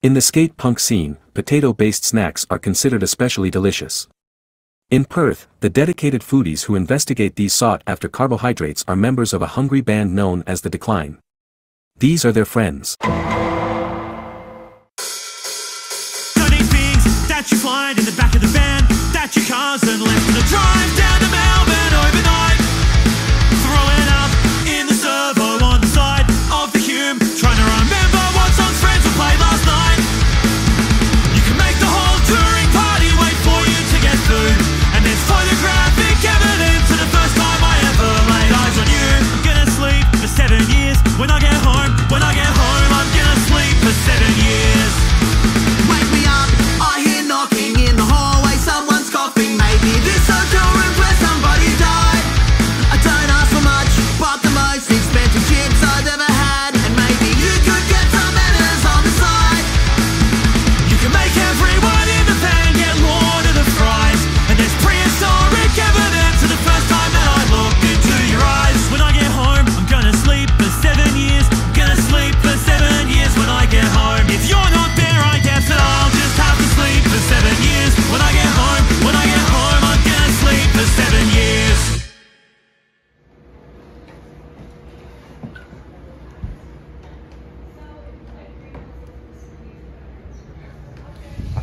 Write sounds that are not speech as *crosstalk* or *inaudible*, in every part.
In the skate punk scene, potato-based snacks are considered especially delicious. In Perth, the dedicated foodies who investigate these sought-after carbohydrates are members of a hungry band known as The Decline. These are their friends. trying to remember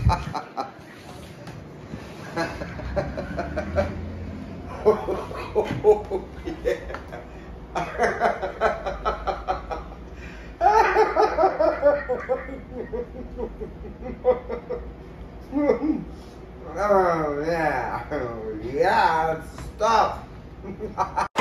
oh, yeah. oh yeah, yeah, stop. *laughs*